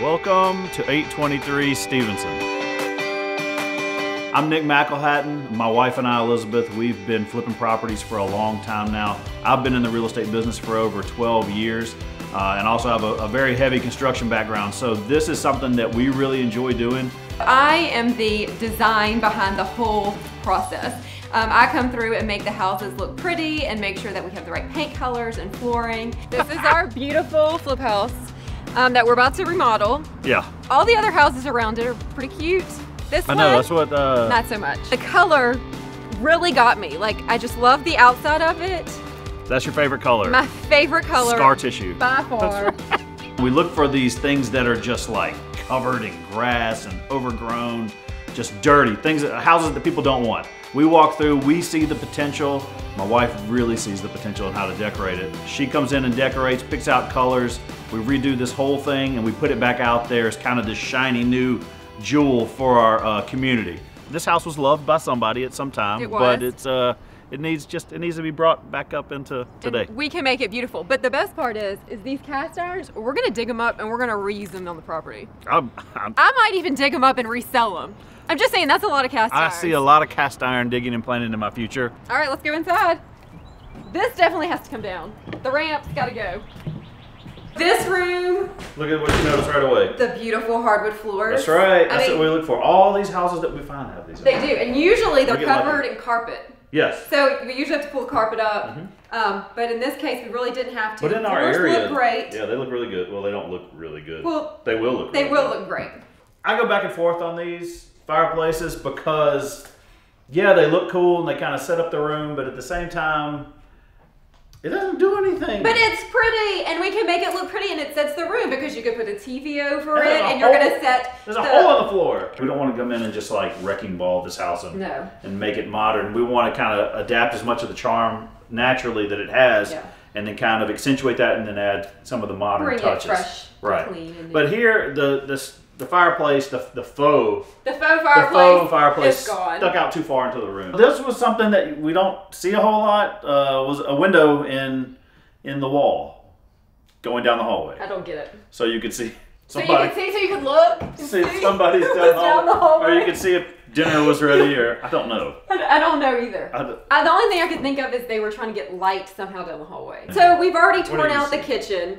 Welcome to 823 Stephenson. I'm Nick McElhatton. My wife and I, Elizabeth, we've been flipping properties for a long time now. I've been in the real estate business for over 12 years uh, and also have a, a very heavy construction background. So this is something that we really enjoy doing. I am the design behind the whole process. Um, I come through and make the houses look pretty and make sure that we have the right paint colors and flooring. This is our beautiful flip house um, that we're about to remodel. Yeah. All the other houses around it are pretty cute. This I one, know, that's what... Uh, not so much. The color really got me. Like, I just love the outside of it. that's your favorite color. My favorite color Scar tissue. by far. We look for these things that are just like covered in grass and overgrown, just dirty, things that houses that people don't want. We walk through, we see the potential. My wife really sees the potential in how to decorate it. She comes in and decorates, picks out colors. We redo this whole thing and we put it back out there as kind of this shiny new jewel for our uh, community. This house was loved by somebody at some time, It but it's uh, it needs just it needs to be brought back up into today. And we can make it beautiful. But the best part is, is these cast irons, we're gonna dig them up and we're gonna reuse them on the property. I'm, I'm, I might even dig them up and resell them. I'm just saying that's a lot of cast iron. I see a lot of cast iron digging and planning in my future. All right, let's go inside. This definitely has to come down. The ramp's gotta go. This room, Look at what you notice right away. the beautiful hardwood floors. That's right. I That's mean, what we look for. All these houses that we find have these. They them. do, and usually they're We get lucky. covered in carpet. Yes. So we usually have to pull the carpet up. Um, but in this case, we really didn't have to. But in The our floors area, look great. yeah, they look really good. Well, they don't look really good. Well, they will look. They really will good. look great. I go back and forth on these fireplaces because, yeah, they look cool and they kind of set up the room, but at the same time, it doesn't do anything. But it's pretty, and we can make it look pretty, and it sets the room because you could put a TV over And it, there's a and you're gonna set. There's the, a hole in the floor. We don't want to come in and just like wrecking ball this house and, No. and make it modern. We want to kind of adapt as much of the charm naturally that it has, Yeah. and then kind of accentuate that, and then add some of the modern Bring it touches. fresh, right? clean, and but new. here, the this the fireplace, the the faux The faux the fireplace. faux fireplace stuck out too far into the room. This was something that we don't see a whole lot. Uh, was a window in in the wall going down the hallway, I don't get it. so you could see Somebody, So you somebody can see, so you could look. and see if see somebody's who down, the down the hallway, or you could see if dinner was ready, or I don't know. I I don't know either. I don't- Uh, the only thing I could think of is they were trying to get light somehow down the hallway. So we've already torn you out the kitchen.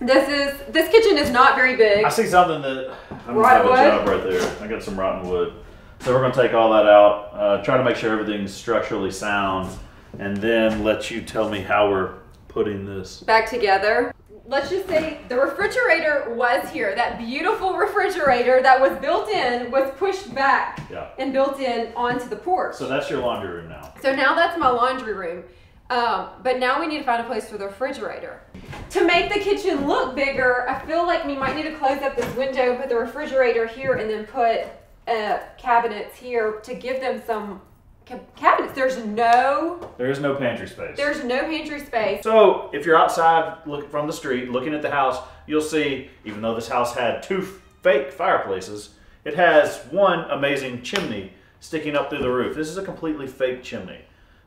This is this kitchen is not very big. I see something that I'm gonna have a job right there. I got some rotten wood, so we're gonna take all that out, uh, try to make sure everything's structurally sound, and then let you tell me how we're putting this. back together. Let's just say the refrigerator was here. That beautiful refrigerator that was built in was pushed back Yeah. and built in onto the porch. So that's your laundry room now. So now that's my laundry room. Um, but now we need to find a place for the refrigerator. To make the kitchen look bigger, I feel like we might need to close up this window, put the refrigerator here, and then put uh, cabinets here to give them some cabinets. There's no, There is no pantry space. there's no pantry space. so if you're outside looking from the street, looking at the house, you'll see, even though this house had two fake fireplaces, it has one amazing chimney sticking up through the roof. This is a completely fake chimney.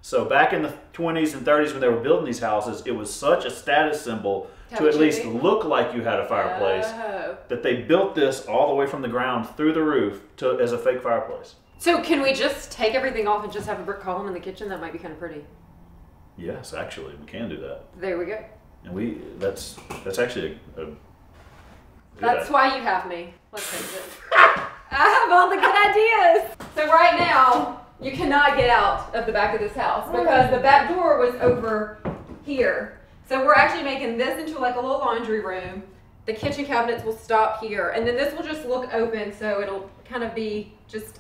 So back in the 20s and 30s when they were building these houses, it was such a status symbol to at least look like you had a fireplace Oh. that they built this all the way from the ground through the roof to as a fake fireplace. So can we just take everything off and just have a brick column in the kitchen? That might be kind of pretty. Yes, actually, we can do that. There we go. And we that's that's actually a, a That's idea. why you have me. Let's face it. I have all the good ideas. So right now, you cannot get out of the back of this house because the back door was over here. So we're actually making this into like a little laundry room. The kitchen cabinets will stop here, and then this will just look open, so it'll kind of be just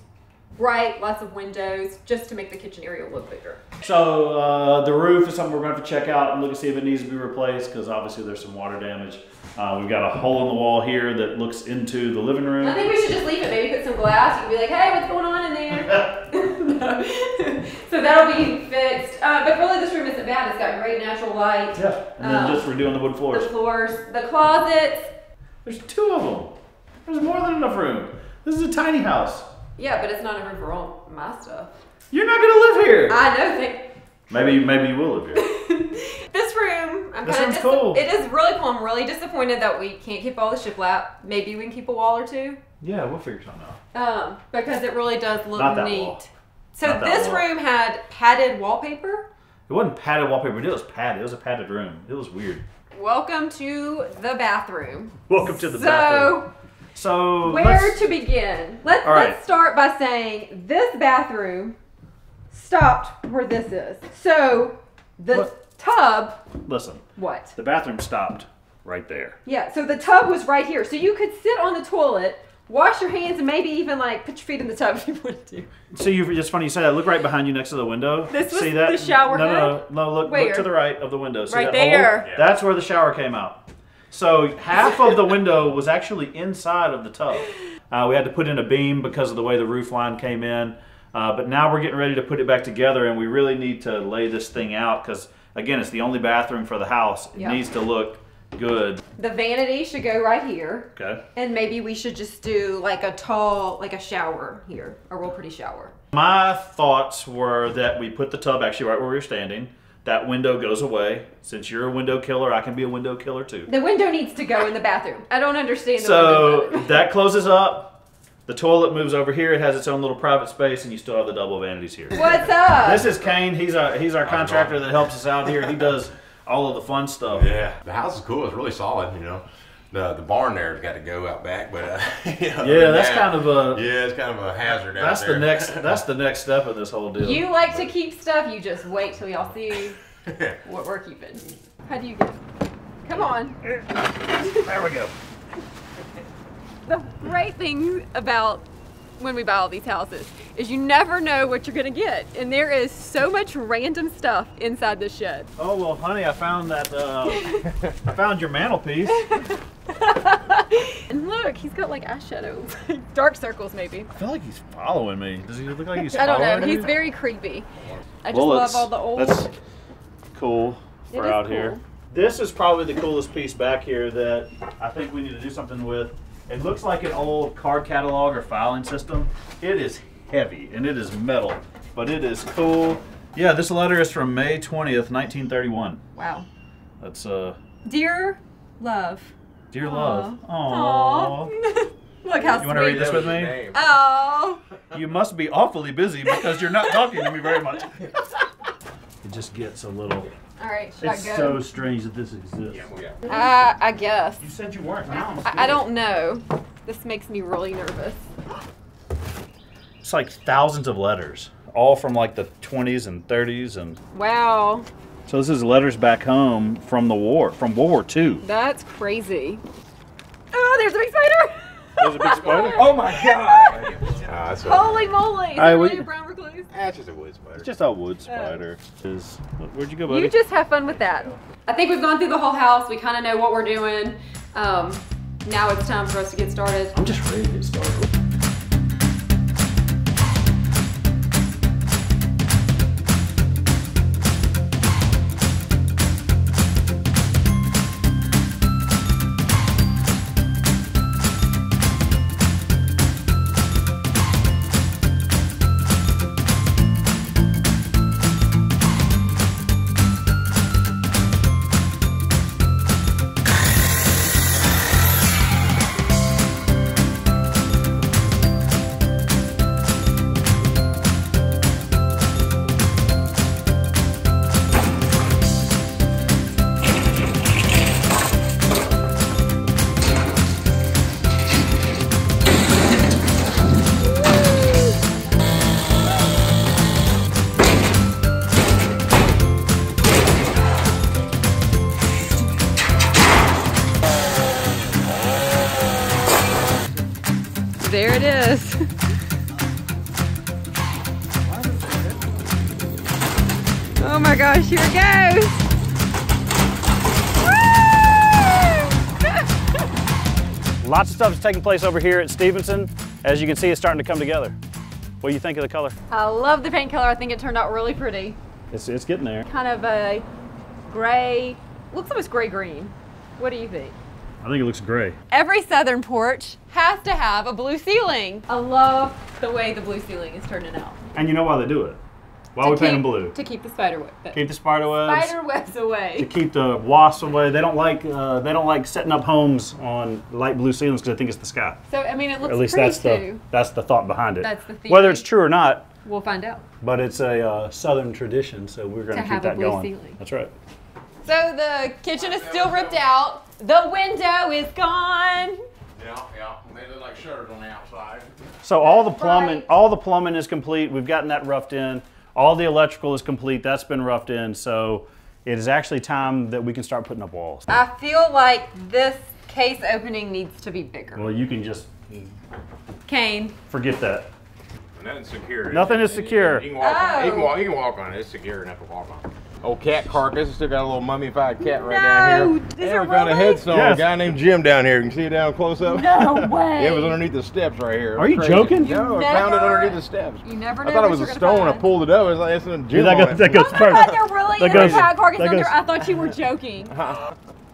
bright, lots of windows, just to make the kitchen area look bigger. So uh, the roof is something we're going to have to check out and look and see if it needs to be replaced because obviously there's some water damage. Uh, we've got a hole in the wall here that looks into the living room. I think we should just leave it. Maybe put some glass. You can be like, hey, what's going on in there? so that'll be fixed. Uh, but really, this room isn't bad. It's got great natural light. yeah, and then Um, just redoing the wood floors. The floors. the closets. There's two of them. There's more than enough room. This is a tiny house. Yeah, but it's not a room for all my stuff. You're not going to live here. I know. Think Maybe maybe you will live here. this room, I'm This dis- cool. It is really cool. I'm really disappointed that we can't keep all the shiplap. Maybe we can keep a wall or two. Yeah, we'll figure something out. Um, because it really does look neat. wall. So this room had padded wallpaper. It wasn't padded wallpaper, it was padded. It was a padded room. It was weird. Welcome to the bathroom. Welcome to the so, bathroom. So where to begin? Let's right. let's start by saying this bathroom stopped where this is. So the What? tub, listen. what? The bathroom stopped right there. Yeah, so the tub was right here. So you could sit on the toilet, wash your hands, and maybe even like put your feet in the tub if you wanted to. See, you, it's funny you say that. Look right behind you next to the window. This was See that? the shower No, no, no, no. Look, Where? look to the right of the window. See Right that there. Yeah. That's where the shower came out. So half of the window was actually inside of the tub. Uh, we had to put in a beam because of the way the roof line came in. Uh, but now we're getting ready to put it back together, and we really need to lay this thing out because, again, it's the only bathroom for the house. It Yeah. needs to look good. The vanity should go right here. Okay. And maybe we should just do like a tall, like a shower here, a real pretty shower. My thoughts were that we put the tub actually right where we were standing. That window goes away. Since you're a window killer, I can be a window killer too. The window needs to go in the bathroom. I don't understand the So that closes up. The toilet moves over here. It has its own little private space, and you still have the double vanities here. What's up? This is Kane. He's our he's our contractor that helps us out here. He does all of the fun stuff. Yeah, the house is cool. It's really solid. You know, the the barn there's got to go out back, but uh, you know, Yeah, that's now- kind of a yeah, it's kind of a hazard out that's there. the next that's the next step of this whole deal. you like to keep stuff, you just wait till y'all see what we're keeping. How do you get it? Come on. there we go. The great thing about when we buy all these houses is you never know what you're gonna get. And there is so much random stuff inside this shed. Oh well, honey, I found that. Uh, I found your mantelpiece. And look, he's got like eyeshadow, dark circles maybe. I feel like he's following me. Does he look like he's I don't following know. me? He's very creepy. I just well, love all the old. That's cool It for is out here. This is probably the coolest piece back here that I think we need to do something with. It looks like an old card catalog or filing system. It is heavy and it is metal, but it is cool. Yeah, this letter is from May 20th, 1931. Wow. That's uh, Dear love. dear love. Aw. Aww. Look how You wanna read this with me? Name. Oh. You must be awfully busy because you're not talking to me very much. It just gets a little. All right, should It's I so strange that this exists. Yeah, we got. Uh, I guess. You said you weren't. Now I'm I, I don't know. This makes me really nervous. It's like thousands of letters, all from like the 20s and 30s, and Wow, so this is letters back home from the war, from World War II. that's crazy. Oh, there's a big spider. There's a big spider. Oh my god! Ah, that's Holy moly! Is Alright, it we- really a brown recluse? that's just a wood spider. It's just a wood spider. Is where'd you go, buddy? You just have fun with that. I think we've gone through the whole house. We kind of know what we're doing. Um, now it's time for us to get started. I'm just ready to get started. There it is. oh my gosh, here it goes. Lots of stuff is taking place over here at Stephenson. As you can see, it's starting to come together. What do you think of the color? I love the paint color. I think it turned out really pretty. It's, it's getting there. Kind of a gray, looks almost gray green. What do you think? I think it looks gray. Every southern porch has to have a blue ceiling. I love the way the blue ceiling is turning out. And you know why they do it? Why are we To painting keep- blue? To keep the spider web. Keep the spider webs. spider webs away. To keep the wasps away. They don't like uh, they don't like setting up homes on light blue ceilings because they think it's the sky. So I mean, it looks At least that's the that's the thought behind it. That's the theory. Whether it's true or not, We'll find out. but it's a uh, southern tradition, so we're going To to keep that going. ceiling. That's right. So the kitchen is still ripped out. The window is gone. Yeah, yeah. They look like shutters on the outside. So all the plumbing, right. all the plumbing is complete. We've gotten that roughed in. All the electrical is complete. That's been roughed in. So it is actually time that we can start putting up walls. I feel like this case opening needs to be bigger. Well, you can just Kane. forget that. Nothing's secure. Nothing is secure. You can walk on it. You can Oh. walk, you can walk on it. It's secure enough to walk on. Old cat carcass. Still got a little mummified cat right No, down here. is and it we found a headstone. Yes. A guy named Jim down here. You can see it down close up. No way. Yeah, it was underneath the steps right here. Are you crazy. joking? No, I found it underneath the steps. You never know I thought it was a stone. I pulled it up. It was like it's a Jim that goes, it. that goes Oh my God, perfect. they're really That in the goes- cat carcass under. goes- I thought you were joking.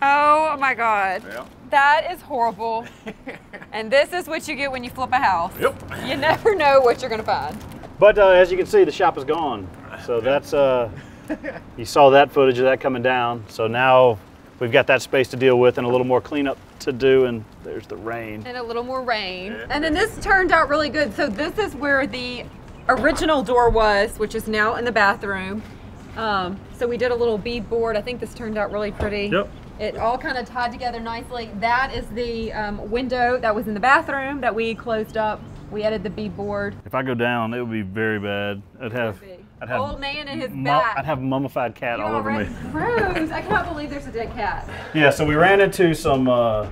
Oh my God. Yeah. That is horrible. and this is what you get when you flip a house. Yep. You never know what you're gonna find. But uh, as you can see, the shop is gone. So that's uh, you saw that footage of that coming down. So now we've got that space to deal with and a little more cleanup to do. And there's the rain. and a little more rain. And then this turned out really good. So this is where the original door was, which is now in the bathroom. Um, so we did a little bead board. I think this turned out really pretty. Yep. It all kind of tied together nicely. That is the um, window that was in the bathroom that we closed up. We added the bead board. If I go down, it would be very bad. I'd have, I'd have, Old man and his mu- back. I'd have a mummified cat You all over me. already- I cannot believe there's a dead cat. Yeah. So we ran into some uh,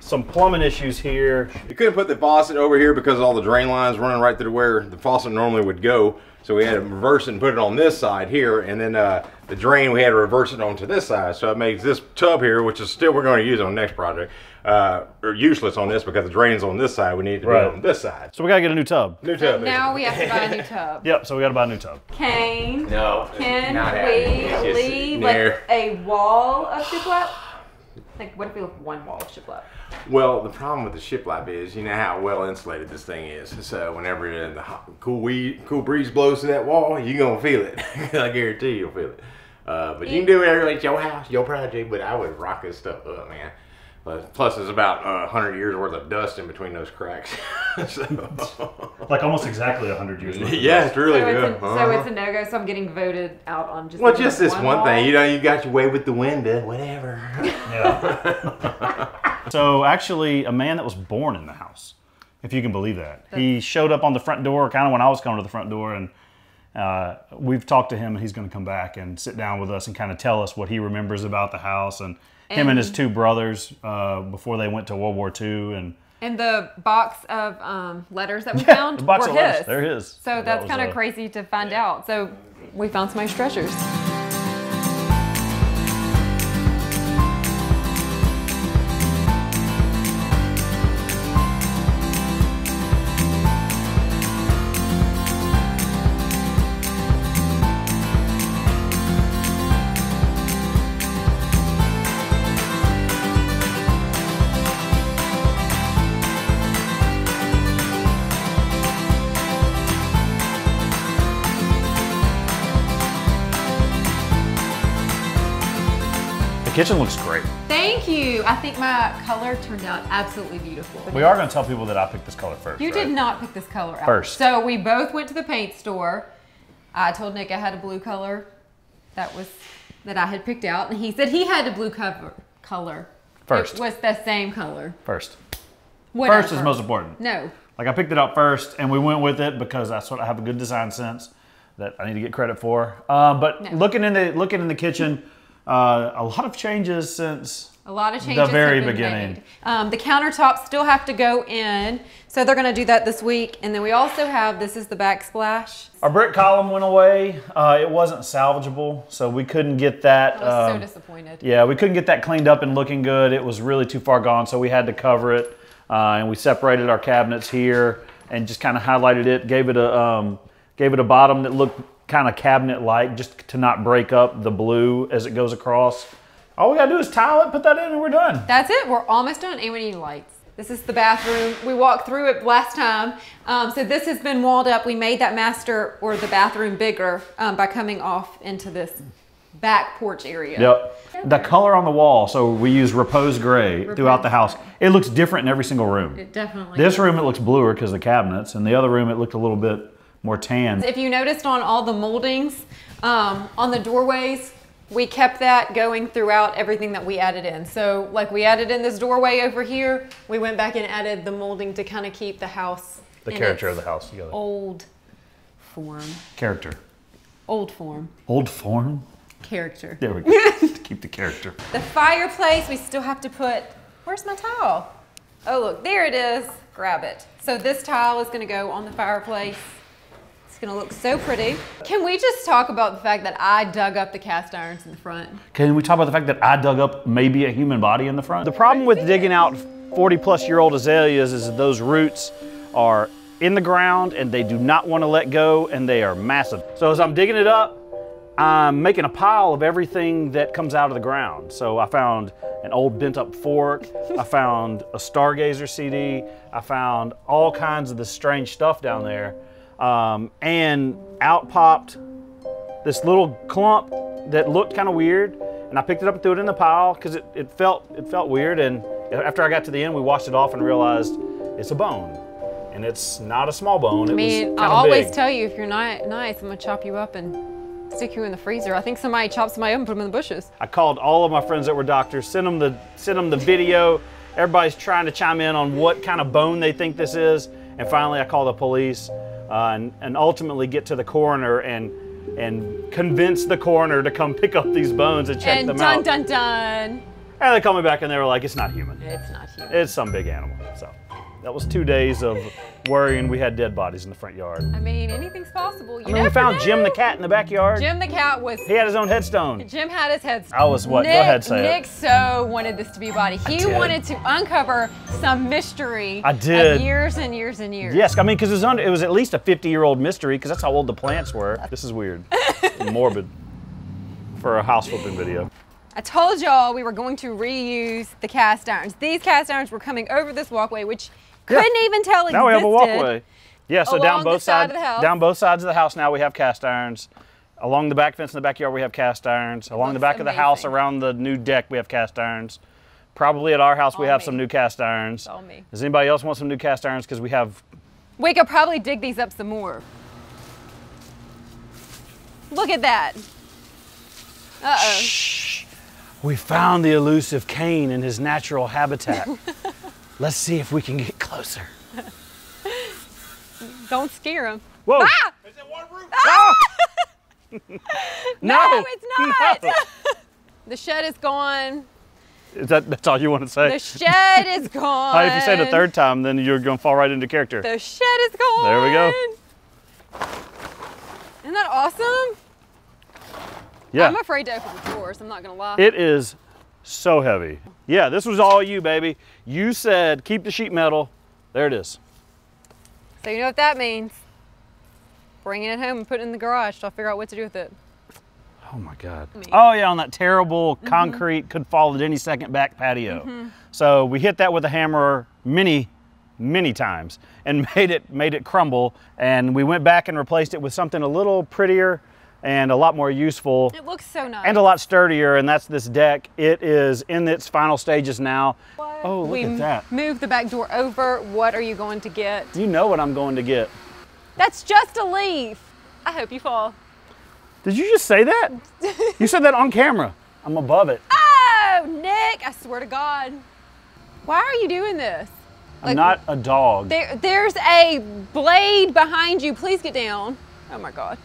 some plumbing issues here. You couldn't put the faucet over here because all the drain lines running right through where the faucet normally would go. So we had to reverse it and put it on this side here, and then uh, the drain we had to reverse it onto this side. So it makes this tub here, which is still we're going to use on the next project, uh, useless on this because the drain's on this side. We need it to Right. be on this side. So we gotta get a new tub. New tub. Now we have to buy a new tub. Yep. So we gotta buy a new tub. Kane, no. can not we happening. It's just leave like a wall of shiplap? Like, what if we left one wall of shiplap? Well, the problem with the shiplap is, you know how well insulated this thing is. So whenever the hot, cool weed, cool breeze blows to that wall, you gonna feel it. I guarantee you'll feel it. Uh, but you can do whatever at your house, your project. But I would rock this stuff up, man. But plus, there's about uh, hundred years worth of dust in between those cracks. so, Like almost exactly hundred years. worth of yeah, it's really so, good. it's a, so Uh-huh. it's a no go. So I'm getting voted out on just. well, just this one, wall. thing. You know, you got your way with the wind, uh, whatever. Yeah. so actually, a man that was born in the house, if you can believe that, he showed up on the front door, kind of when I was coming to the front door, and uh, we've talked to him, and he's going to come back and sit down with us and kind of tell us what he remembers about the house and him and his two brothers uh, before they went to World War II, and And the box of um, letters that we found the box were of letters, his. they're his. So that that's was, kind of crazy to find out. So we found some nice treasures. Kitchen looks great. Thank you. I think my color turned out absolutely beautiful. We are going to tell people that I picked this color first. You right? did not pick this color out. First. So we both went to the paint store. I told Nick I had a blue color that was that I had picked out, and he said he had a blue cover color. First. It was the same color. First. Whatever. First is most important. No. Like I picked it up first, and we went with it because that's what I have a good design sense that I need to get credit for. Uh, but No. looking in the looking in the kitchen, uh, a lot of changes since A lot of changes. the very beginning. Um, the countertops still have to go in, so they're going to do that this week. And then we also have this is the backsplash. Our brick column went away. Uh, it wasn't salvageable, so we couldn't get that. I was so um, disappointed. Yeah, we couldn't get that cleaned up and looking good. It was really too far gone, so we had to cover it. Uh, and we separated our cabinets here and just kind of highlighted it. Gave it a um, gave it a bottom that looked kind of cabinet-like, just to not break up the blue as it goes across. All we gotta do is tile it, put that in, and we're done. That's it. We're almost done, and we need lights. This is the bathroom. We walked through it last time. Um, so this has been walled up. We made that master or the bathroom bigger um, by coming off into this back porch area. Yep. The color on the wall, so we use repose gray throughout the house. It looks different in every single room. It definitely. This room it looks bluer because the cabinets, and the other room it looked a little bit more tan. If you noticed on all the moldings, um, on the doorways, we kept that going throughout everything that we added in. So like we added in this doorway over here, we went back and added the molding to kind of keep the house. The character of the house together. Old form. Character. Old form. Old form. Character. There we go. To keep the character. The fireplace, we still have to put, where's my towel? Oh, look, there it is. Grab it. So this tile is gonna go on the fireplace. It's gonna look so pretty. Can we just talk about the fact that I dug up the cast irons in the front? Can we talk about the fact that I dug up maybe a human body in the front? The problem with digging out 40 plus year old azaleas is that those roots are in the ground and they do not want to let go and they are massive. So as I'm digging it up, I'm making a pile of everything that comes out of the ground. So I found an old bent up fork, I found a Stargazer CD, I found all kinds of the strange stuff down there. Um, and out popped this little clump that looked kind of weird and I picked it up and threw it in the pile because it, it felt it felt weird and after I got to the end we washed it off and realized it's a bone and it's not a small bone I mean, I always big. tell you if you're not nice, I'm gonna chop you up and stick you in the freezer. I think somebody chopped somebody up and put them in the bushes. I called all of my friends that were doctors sent them the sent them the video everybody's trying to chime in on what kind of bone they think this is and finally I called the police uh, and, and ultimately get to the coroner and and convince the coroner to come pick up these bones and check and them dun out dun dun. and they called me back and they were like it's not human It's not human. It's some big animal. So that was two days of worrying we had dead bodies in the front yard. I mean, anything's possible. You I mean, we found Jim the cat in the backyard. Jim the cat was. He had his own headstone. Jim had his head. I was what? Go ahead, say it. Nick so wanted this to be a body. He wanted to uncover some mystery. I did. Years and years and years. Yes, I mean, because it was under, it was at least a 50-year-old mystery, because that's how old the plants were. This is weird, morbid, for a house flipping video. I told y'all we were going to reuse the cast irons. These cast irons were coming over this walkway, which couldn't even tell existed. Now we have a walkway. Yeah, so down both sides, of the house. down both sides of the house now we have cast irons. Along the back fence in the backyard we have cast irons. Along the back of the house around the new deck we have cast irons. Probably at our house we have me. some new cast irons. all me. Does anybody else want some new cast irons? Because we have We could probably dig these up some more. Look at that. Uh-oh. Shh. We found the elusive Kane in his natural habitat. Let's see if we can get closer. Don't scare him. Whoa! Ah! Is it one roof? Ah! No, it's not. No. The shed is gone. Is that, that's all you want to say? The shed is gone. Uh, if you say it a third time, then you're going to fall right into character. The shed is gone. There we go. Isn't that awesome? yeah. I'm afraid to open the doors. I'm not gonna lie. It is so heavy. Yeah, this was all you, baby. You said keep the sheet metal. There it is. so you know what that means. Bringing it home and putting it in the garage till I figure out what to do with it. Oh my God. Oh yeah, on that terrible Mm-hmm. concrete could fall at any second back patio. So we hit that with a hammer many, many times and made it made it crumble. And we went back and replaced it with something a little prettier and a lot more useful It looks so nice. and a lot sturdier. And that's this deck. It is in its final stages now. Oh, look we at that. Move the back door over. What are you going to get? You know what I'm going to get. That's just a leaf. I hope you fall. Did you just say that? you said that on camera. I'm above it. Oh, Nick! I swear to God. Why are you doing this? I'm not a dog. There, there's a blade behind you. Please get down. Oh my God.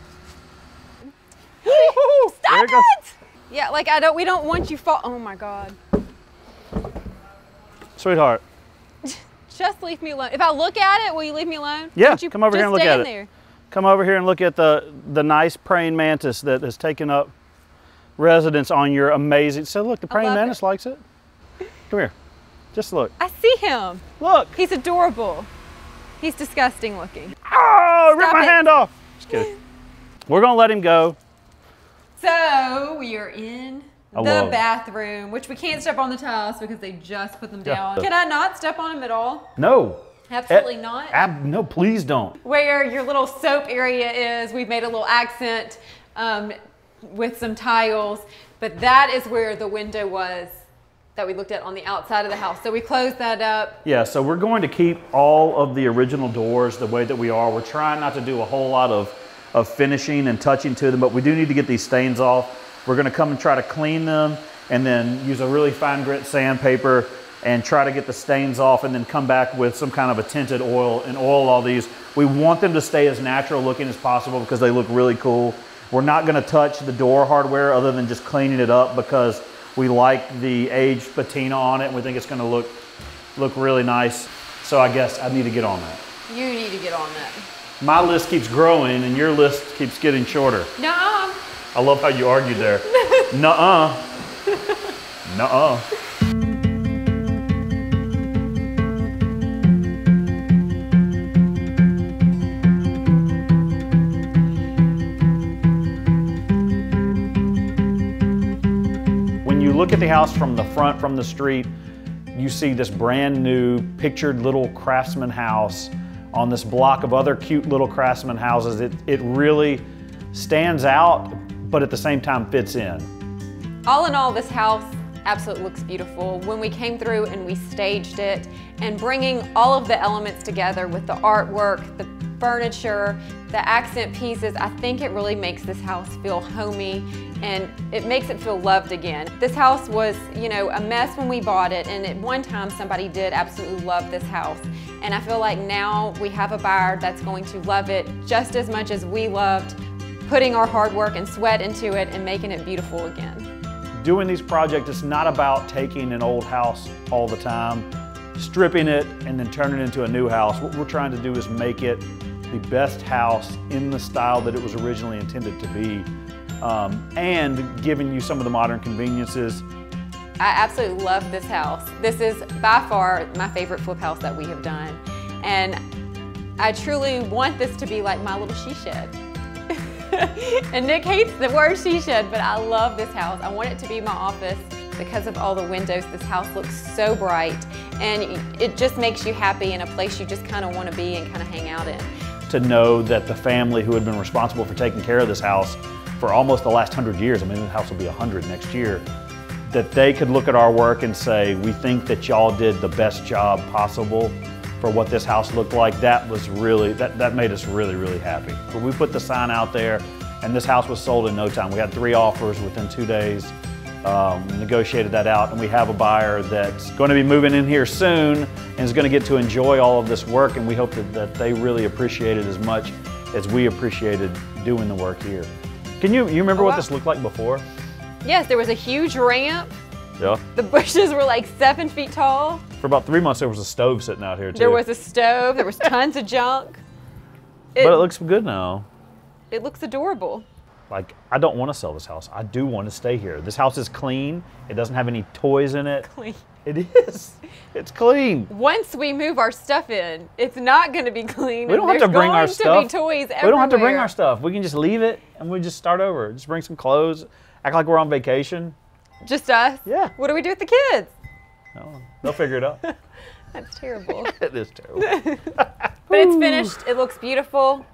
Stop it! Yeah, like I don't. We don't want you fall. Oh my God. Sweetheart. Just leave me alone. If I look at it, will you leave me alone? Yeah, you come over here and look at it. There? Come over here and look at the, the nice praying mantis that has taken up residence on your amazing. So look, the praying mantis it. likes it. Come here. Just look. I see him. Look. He's adorable. He's disgusting looking. Oh, rip my it. hand off. Just kidding. We're gonna let him go. So we are in I the bathroom, which we can't step on the tiles because they just put them Yeah. down. Can I not step on them at all? No. Absolutely Eh, not. Ab, no, please don't. Where your little soap area is, we've made a little accent um, with some tiles, but that is where the window was that we looked at on the outside of the house. So we closed that up. Yeah, so we're going to keep all of the original doors the way that we are. We're trying not to do a whole lot of, of finishing and touching to them, but we do need to get these stains off. We're gonna come and try to clean them and then use a really fine grit sandpaper and try to get the stains off and then come back with some kind of a tinted oil and oil all these. We want them to stay as natural looking as possible because they look really cool. We're not gonna touch the door hardware other than just cleaning it up because we like the aged patina on it and we think it's gonna look look really nice. So I guess I need to get on that. You need to get on that. My list keeps growing and your list keeps getting shorter. No, I love how you argued there. Nuh-uh. Nuh-uh. When you look at the house from the front, from the street, you see this brand new pictured little craftsman house on this block of other cute little craftsman houses. It, it really stands out, but at the same time fits in. all in all, this house absolutely looks beautiful. When we came through and we staged it and bringing all of the elements together with the artwork, the furniture, the accent pieces, I think it really makes this house feel homey and it makes it feel loved again. This house was, you know, a mess when we bought it and at one time somebody did absolutely love this house. And I feel like now we have a buyer that's going to love it just as much as we loved putting our hard work and sweat into it and making it beautiful again. Doing these projects, it's not about taking an old house all the time, stripping it, and then turning it into a new house. What we're trying to do is make it the best house in the style that it was originally intended to be, um, and giving you some of the modern conveniences. I absolutely love this house. This is by far my favorite flip house that we have done. And I truly want this to be like my little she shed. and Nick hates the word she shed, but I love this house. I want it to be my office because of all the windows. This house looks so bright and it just makes you happy in a place you just kind of want to be and kind of hang out in. To know that the family who had been responsible for taking care of this house for almost the last hundred years, I mean, the house will be 100 next year, that they could look at our work and say, we think that y'all did the best job possible for what this house looked like, that was really, that, that made us really, really happy. But we put the sign out there and this house was sold in no time. We had three offers within two days, um, negotiated that out, and we have a buyer that's going to be moving in here soon and is going to get to enjoy all of this work, and we hope that, that they really appreciate it as much as we appreciated doing the work here. Can you, you remember Oh, what wow. this looked like before? Yes, there was a huge ramp. Yeah. The bushes were like seven feet tall. For about three months, there was a stove sitting out here too. There was a stove. There was tons of junk. but it looks good now. It looks adorable. Like, I don't want to sell this house. I do want to stay here. This house is clean. It doesn't have any toys in it. Clean. It is. It's clean. Once we move our stuff in, it's not going to be clean. We don't have to bring our stuff. To be toys we don't have to bring our stuff. We can just leave it and we just start over. Just bring some clothes. Act like we're on vacation. Just us. Yeah. What do we do with the kids? No, they'll figure it out. That's terrible. it is terrible. but it's finished. It looks beautiful.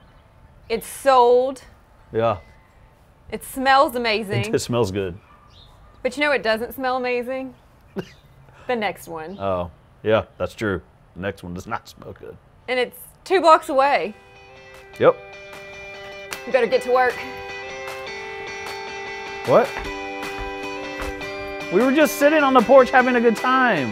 It's sold. Yeah. It smells amazing. It smells good. But you know it doesn't smell amazing? the next one. Oh, yeah, that's true. The next one does not smell good. And it's two blocks away. Yep. You better get to work. What? We were just sitting on the porch having a good time.